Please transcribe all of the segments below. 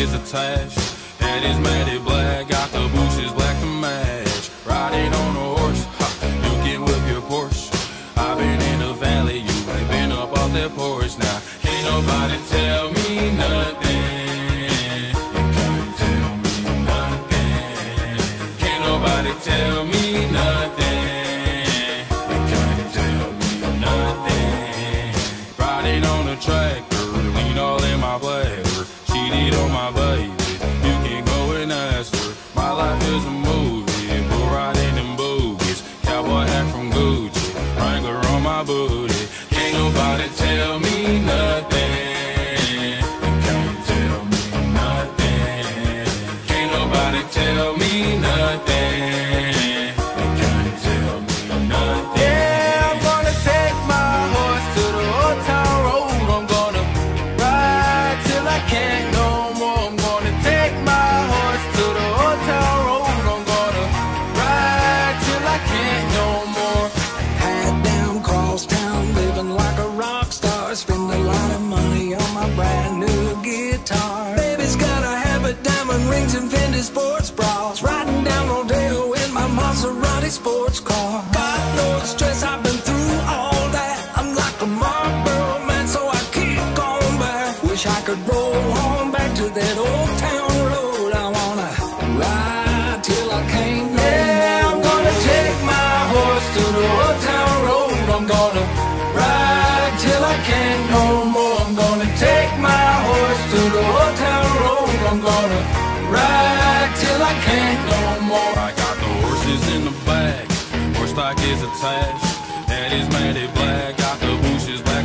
is attached. Head is matted black, got the bushes black to match. Riding on a horse, ha, you can whip your Porsche. I've been in the valley, you ain't been up off that porch now. Can't nobody tell me nothing. Can't tell me nothing. Can't nobody tell me nothing. You can't tell me nothing. Riding on a tractor, lean all in my bladder. Cheated on my baby. Rings and Fendi sports bras. Riding down Rodeo in my Maserati sports car. Got no stress, I've been through all that. I'm like a Marlboro man, so I keep going back. Wish I could roll the in the back, horse stock is attached. Is matted black, got the bushes black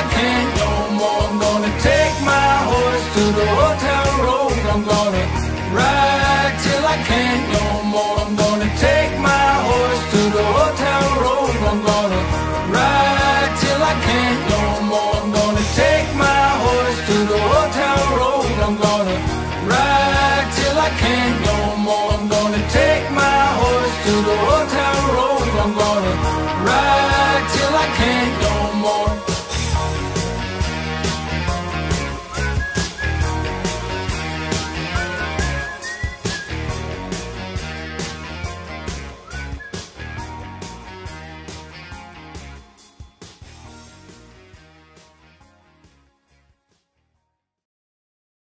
I can't no more. I'm gonna take my horse to the town road. I'm gonna ride till I can't no